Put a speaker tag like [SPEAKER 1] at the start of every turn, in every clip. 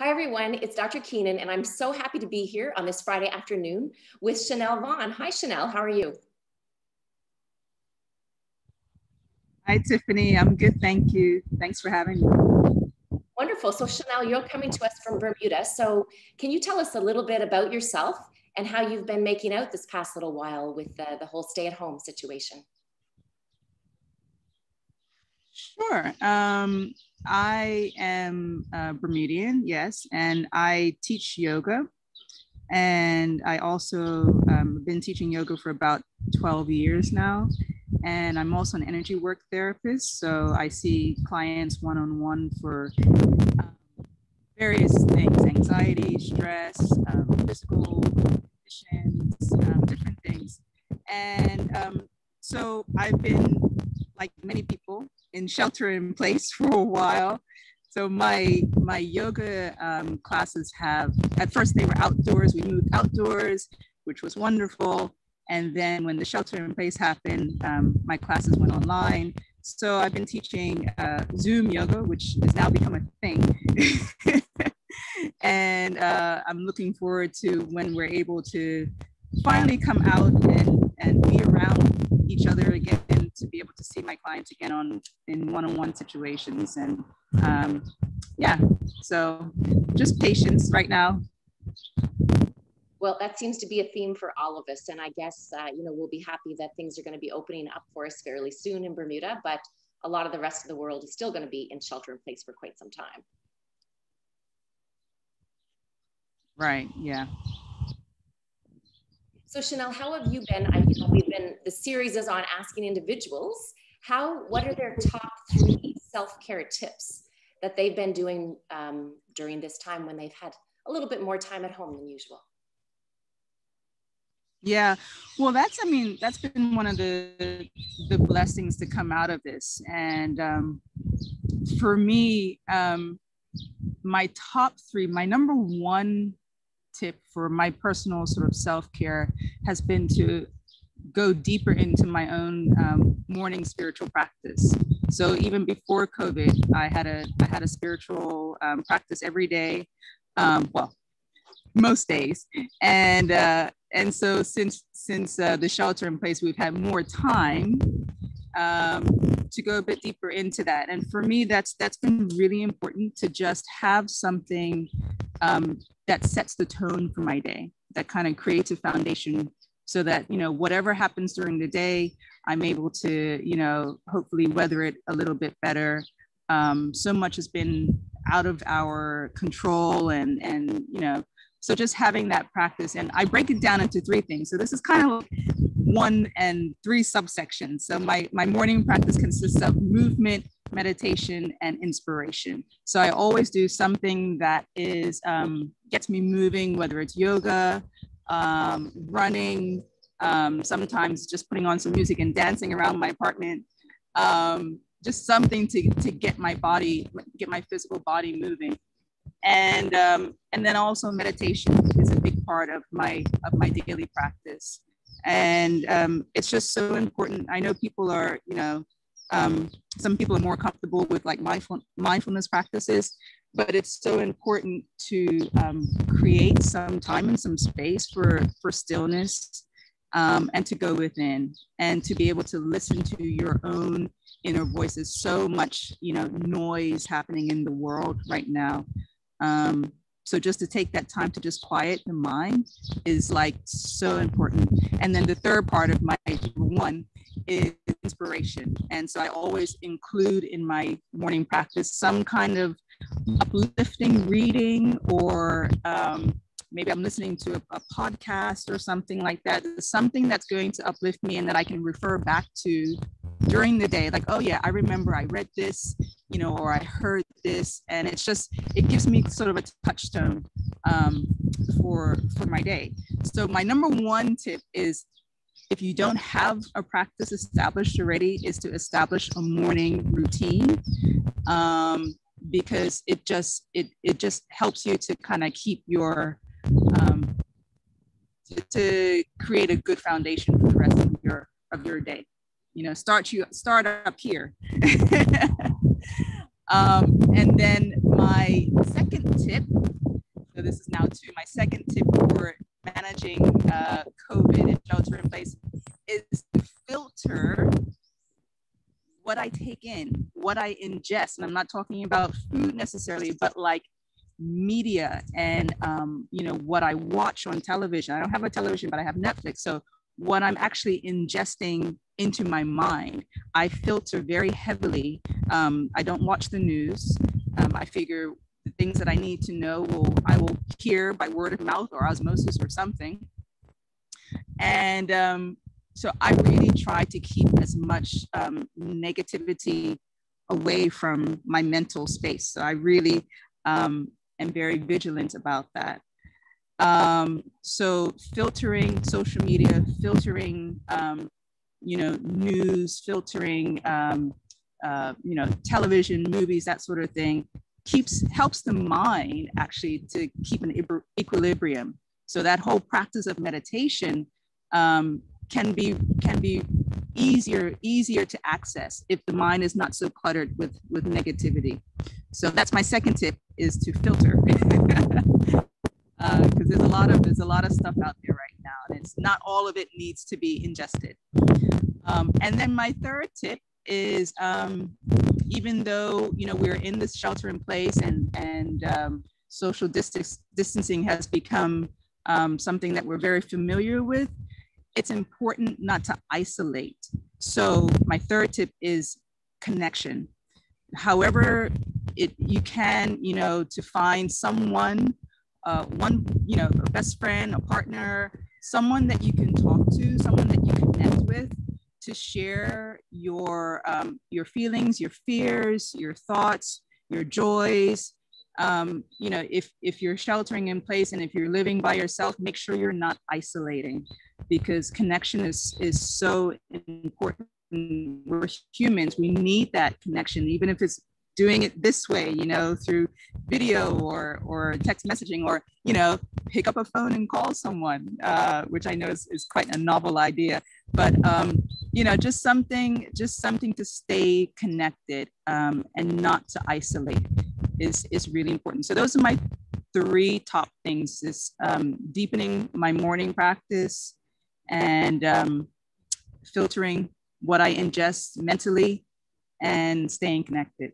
[SPEAKER 1] Hi, everyone. It's Dr. Keenan, and I'm so happy to be here on this Friday afternoon with Shanell Vaughn. Hi, Shanell. How are you?
[SPEAKER 2] Hi, Tiffany. I'm good. Thank you. Thanks for having me.
[SPEAKER 1] Wonderful. So, Shanell, you're coming to us from Bermuda. So, can you tell us a little bit about yourself and how you've been making out this past little while with the, the whole stay at home situation?
[SPEAKER 2] Sure. Um, I am a Bermudian, yes, and I teach yoga. And I also um, been teaching yoga for about 12 years now. And I'm also an energy work therapist. So I see clients one on one for um, various things anxiety, stress, um, physical conditions, um, different things. And um, so I've been, like many people, in shelter in place for a while. So my my yoga um, classes have at first they were outdoors. We moved outdoors, which was wonderful. And then when the shelter in place happened, um, my classes went online. So I've been teaching uh, Zoom yoga, which has now become a thing. and uh, I'm looking forward to when we're able to finally come out and, and be around each other again to be able to see my clients again on in one-on-one situations and um, yeah. So just patience right now.
[SPEAKER 1] Well that seems to be a theme for all of us and i guess uh, you know we'll be happy that things are going to be opening up for us fairly soon in bermuda but a lot of the rest of the world is still going to be in shelter in place for quite some time.
[SPEAKER 2] Right yeah
[SPEAKER 1] so Shanell, how have you been? I, you know, we've been the series is on asking individuals how what are their top three self-care tips that they've been doing um, during this time when they've had a little bit more time at home than usual.
[SPEAKER 2] Yeah, well, that's I mean that's been one of the the blessings to come out of this, and um, for me, um, my top three, my number one tip for my personal sort of self care has been to go deeper into my own um, morning spiritual practice. So even before COVID, I had a I had a spiritual um, practice every day. Um, well, most days, and uh, and so since since uh, the shelter in place, we've had more time um, to go a bit deeper into that. And for me, that's that's been really important to just have something um, that sets the tone for my day, that kind of creates a foundation so that, you know, whatever happens during the day, I'm able to, you know, hopefully weather it a little bit better. Um, so much has been out of our control and, and, you know, so just having that practice and I break it down into three things. So this is kind of one and three subsections. So my, my morning practice consists of movement, meditation, and inspiration. So I always do something that is um, gets me moving, whether it's yoga, um, running, um, sometimes just putting on some music and dancing around my apartment. Um, just something to, to get my body, get my physical body moving. And um, and then also meditation is a big part of my of my daily practice. And um, it's just so important. I know people are, you know, um, some people are more comfortable with like mindful, mindfulness practices, but it's so important to um, create some time and some space for, for stillness um, and to go within and to be able to listen to your own inner voices. So much, you know, noise happening in the world right now. Um, so just to take that time to just quiet the mind is like so important. And then the third part of my one is inspiration. And so I always include in my morning practice some kind of uplifting reading or um, maybe I'm listening to a, a, podcast or something like that, something that's going to uplift me and that I can refer back to during the day. Like, oh yeah, I remember I read this, you know, or I heard this, and it's just it gives me sort of a touchstone um, for for my day. So my number one tip is if you don't have a practice established already, is to establish a morning routine um, because it just it it just helps you to kind of keep your um, to, to create a good foundation for the rest of your of your day. You know, start you start up here. um, and then my second tip. So this is now to my second tip for managing uh, COVID what I take in, what I ingest. And I'm not talking about food necessarily, but like media and um, you know what I watch on television. I don't have a television, but I have Netflix. So what I'm actually ingesting into my mind, I filter very heavily. Um, I don't watch the news. Um, I figure the things that I need to know will I will hear by word of mouth or osmosis or something. And um, so I really try to keep as much um, negativity away from my mental space. So I really um, am very vigilant about that. Um, so filtering social media, filtering, um, you know, news, filtering, um, uh, you know, television, movies, that sort of thing, keeps helps the mind actually to keep an equilibrium. So that whole practice of meditation um, can be can be easier easier to access if the mind is not so cluttered with with negativity. So that's my second tip is to filter. Because uh, there's a lot of there's a lot of stuff out there right now and it's not all of it needs to be ingested. Um, and then my third tip is um, even though you know we're in this shelter in place and and um, social distance, distancing has become um, something that we're very familiar with it's important not to isolate. So my third tip is connection. However, it you can, you know, to find someone, uh, one, you know, a best friend, a partner, someone that you can talk to, someone that you connect with, to share your um, your feelings, your fears, your thoughts, your joys. Um, you know, if if you're sheltering in place and if you're living by yourself, make sure you're not isolating because connection is is so important. We're humans. We need that connection even if it's doing it this way you know through video or or text messaging or you know pick up a phone and call someone uh, which i know is, is quite a novel idea. But um, you know just something just something to stay connected um, and not to isolate is is really important. So those are my three top things is um, deepening my morning practice and um, filtering what I ingest mentally and staying connected.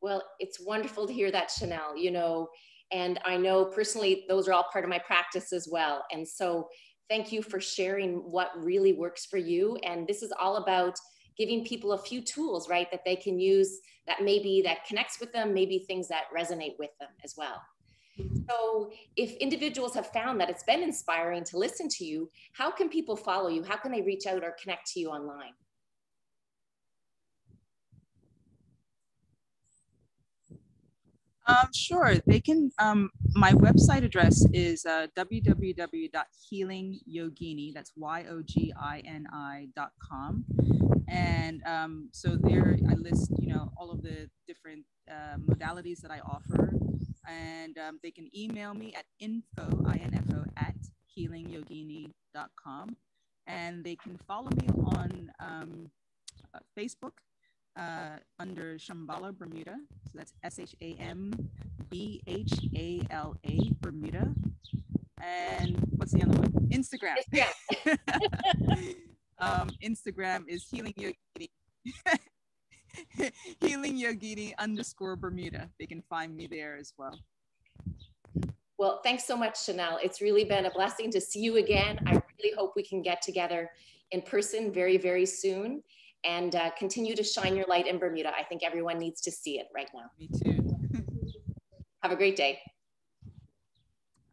[SPEAKER 1] Well, it's wonderful to hear that, Shanell, you know, and I know personally those are all part of my practice as well. And so thank you for sharing what really works for you. And this is all about giving people a few tools, right, that they can use that maybe that connects with them, maybe things that resonate with them as well. So, if individuals have found that it's been inspiring to listen to you, how can people follow you? How can they reach out or connect to you online?
[SPEAKER 2] Um, sure, they can. Um, my website address is uh, www.healingyogini. That's Y O G I N I.com. And um, so there I list, you know, all of the different uh, modalities that I offer and um, they can email me at info, I-N-F-O, at healingyogini.com. And they can follow me on um, uh, Facebook uh, under Shambhala Bermuda. So that's S H A M B H A L A Bermuda. And what's the other one? Instagram. Instagram, um, Instagram is Healing Yogini. Healing Yogini underscore Bermuda. They can find me there as well.
[SPEAKER 1] Well, thanks so much, Shanell. It's really been a blessing to see you again. I really hope we can get together in person very, very soon and uh, continue to shine your light in Bermuda. I think everyone needs to see it right now.
[SPEAKER 2] Me too.
[SPEAKER 1] Have a great day.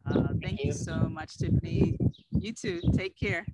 [SPEAKER 2] Uh, thank, thank you. you so much, Tiffany. You too. Take care.